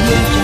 Audio